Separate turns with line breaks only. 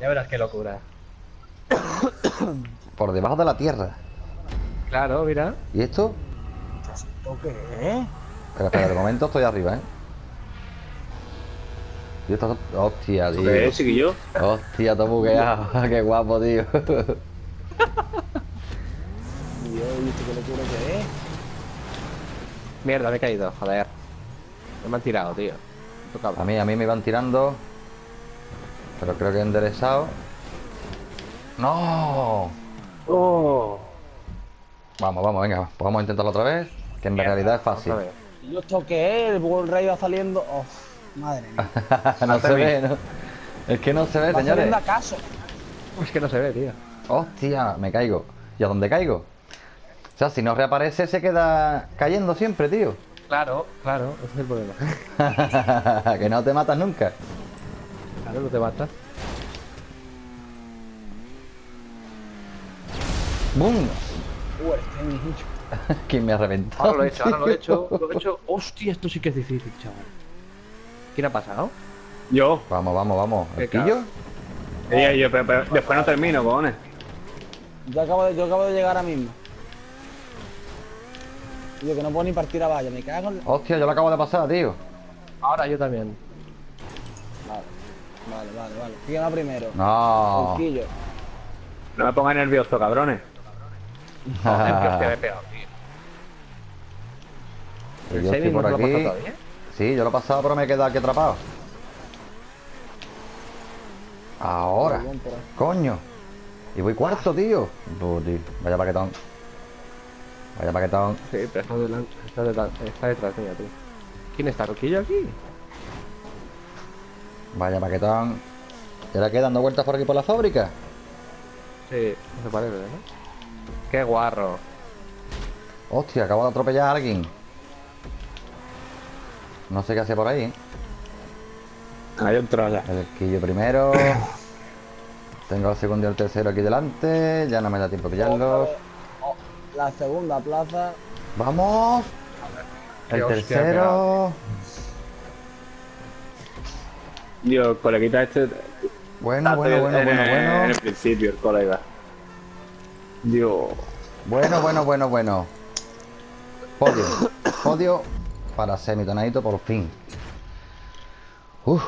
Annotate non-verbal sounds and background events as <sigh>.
Ya verás qué locura. <coughs>
Por debajo de la tierra.
Claro, mira.
¿Y esto?
¿Esto qué es?
Pero espera, de momento estoy arriba, ¿eh? Y esto... Hostia, tío.
¿Qué es, chiquillo?
Hostia, todo bugueado. <laughs> Qué guapo, tío.
Dios, ¿y esto qué locura que es?
Mierda, me he caído, joder. Me han tirado, tío.
A mí, a mí me iban tirando. Pero creo que he enderezado. ¡No!
Oh.
Vamos, vamos, venga. Pues vamos a intentarlo otra vez. Que en realidad es fácil.
Otra vez.
¿Y yo esto qué es? El World Ray va saliendo. Oh, madre mía. <laughs>
no se ve, ¿no? Es que no se ve,
Va
señores.
acaso.
Es que no se ve, tío.
Hostia, me caigo. ¿Y a dónde caigo? O sea, si no reaparece, se queda cayendo siempre, tío.
Claro, claro, ese es el problema. <laughs>
que no te matas nunca.
Claro, no te matas.
¡Bum! <laughs>
Uh, este es mi hincho.
¿Quién me ha reventado?
Ahora lo he hecho, ahora lo he hecho, <laughs> lo he hecho. Hostia, esto sí que es difícil, chaval. ¿Quién ha pasado?
Yo.
Vamos, vamos, vamos. ¿El
Qué
pillo?
Y yo, pero, pero después no termino, cojones.
Yo acabo de, yo acabo de llegar ahora mismo. Tío, que no puedo ni partir a valla. Me cago en la...
Hostia, yo lo acabo de pasar, tío.
Ahora yo también.
Vale, vale, vale, vale. ¿Quién va primero?
No.
No me pongas nervioso, cabrones. <laughs>
Joder, que hostia, me he pegado, tío.
Y
¿El
yo estoy
Semi no
por
lo
aquí.
todavía?
Sí, yo lo he pasado, pero me he quedado aquí atrapado. Ahora. Coño. Y voy cuarto, tío. Vaya paquetón. Vaya paquetón.
Sí, pero está, delante, está, detrás, está detrás mía, tío. ¿Quién está? ¿Roquillo aquí?
Vaya paquetón. ¿Y ahora qué? ¿Dando vueltas por aquí por la fábrica?
Sí, no se parece, ¿no? Qué guarro.
Hostia, acabo de atropellar a alguien. No sé qué hace por ahí.
Hay un troya.
El quillo primero. <coughs> Tengo el segundo y el tercero aquí delante. Ya no me da tiempo a pillarlos.
Oh, la segunda plaza.
¡Vamos! El
hostia,
Dios, el coleguita este.
Bueno, bueno, bueno,
en,
bueno,
En
bueno.
el principio, el colega. Dios.
Bueno, bueno, bueno, bueno. Podio. Podio para semitonadito por fin. Uf,